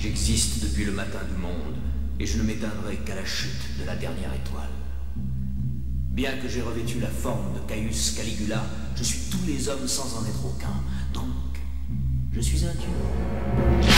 J'existe depuis le matin du monde, et je ne m'éteindrai qu'à la chute de la dernière étoile. Bien que j'ai revêtu la forme de Caius Caligula, je suis tous les hommes sans en être aucun. Donc, je suis un dieu.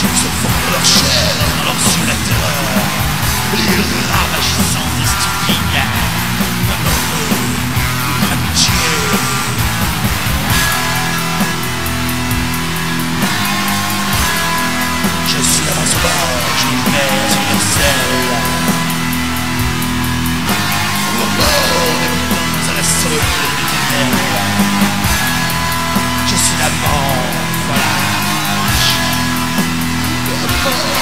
Chacun se fond dans leur chair, alors sur la terreur L'île ravagissant des stupides D'un amour, d'une amitié Je suis un sauvage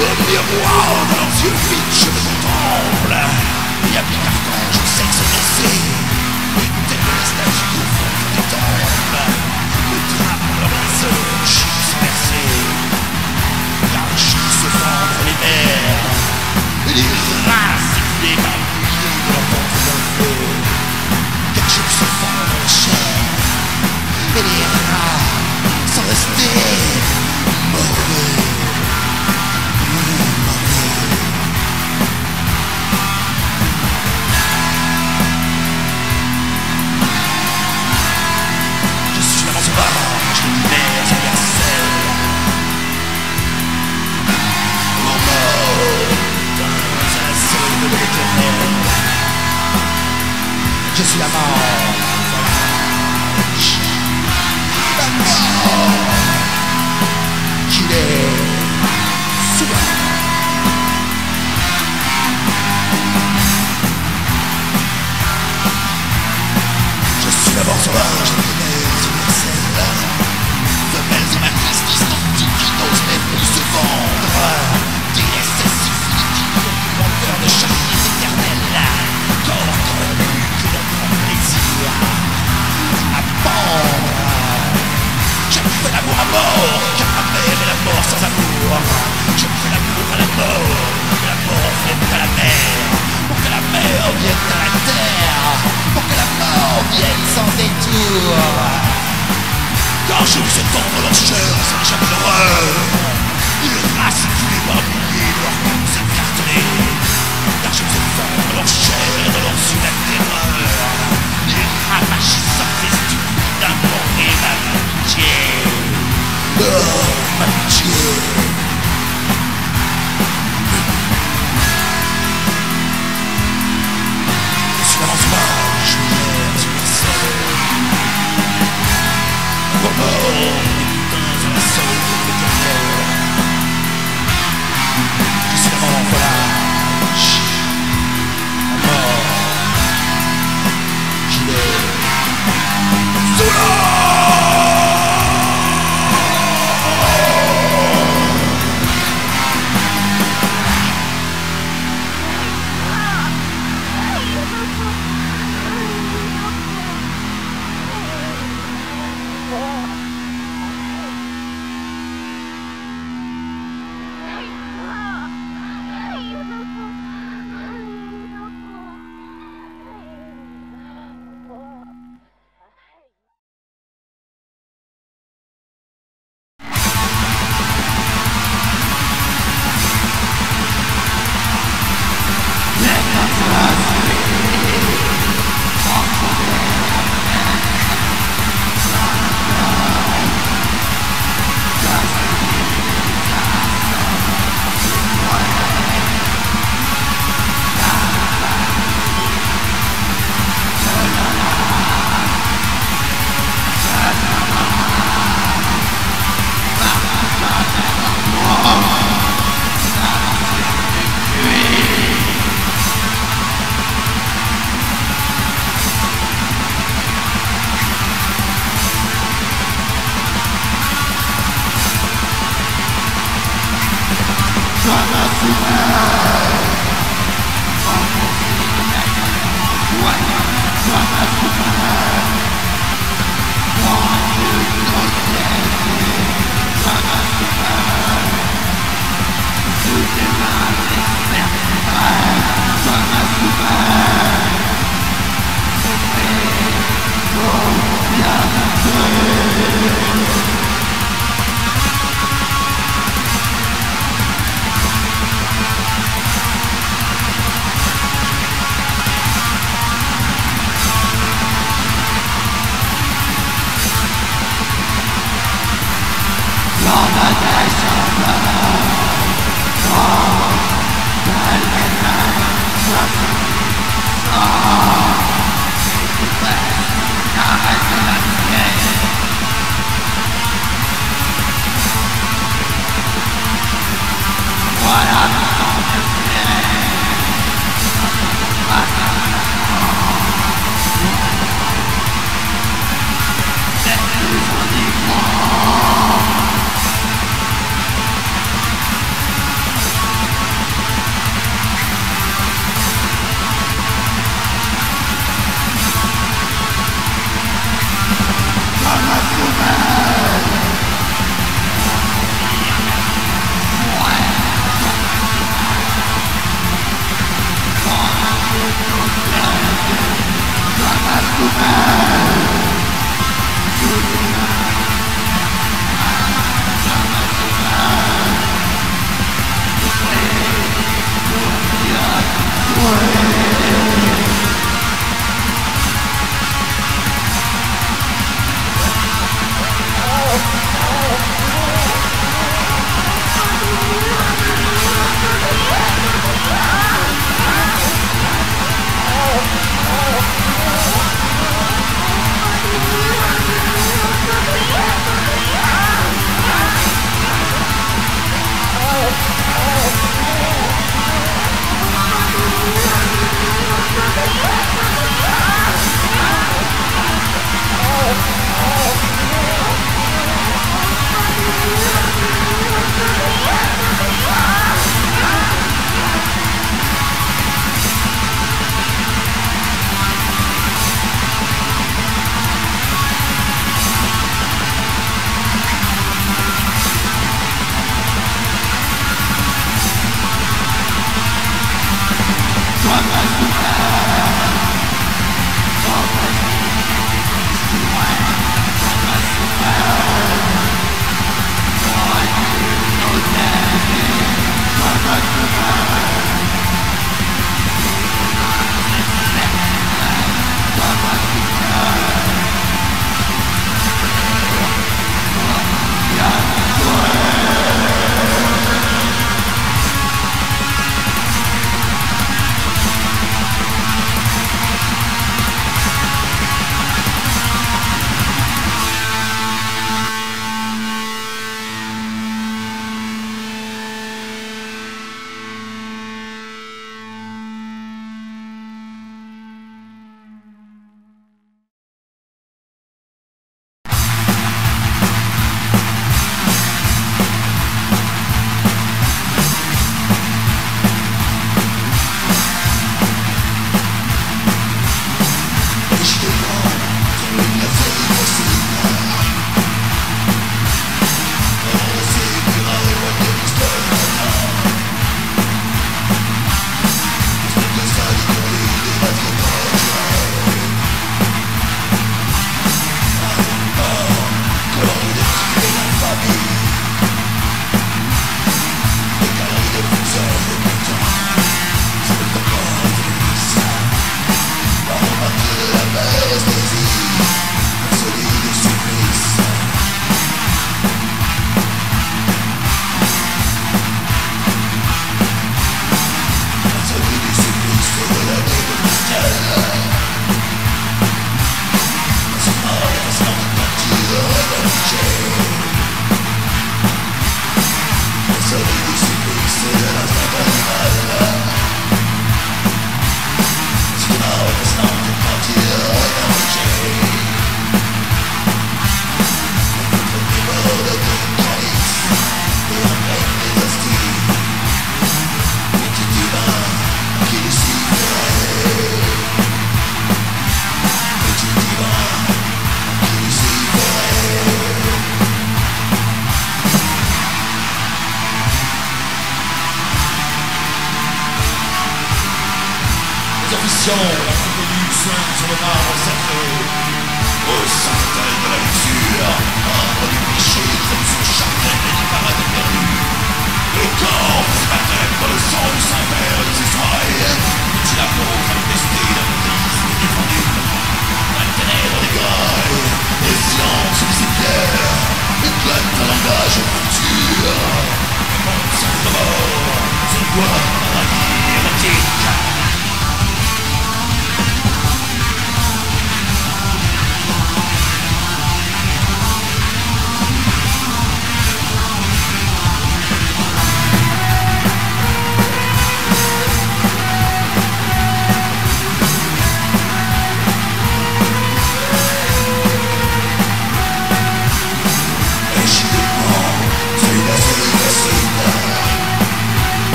Reviens-moi dans yeux vide, je tremble. Il y a plus carton, je sais que c'est la statue au fond des Le le réseau, chips percé Car les chips se les mers 就是要闹。Ah!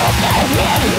Open your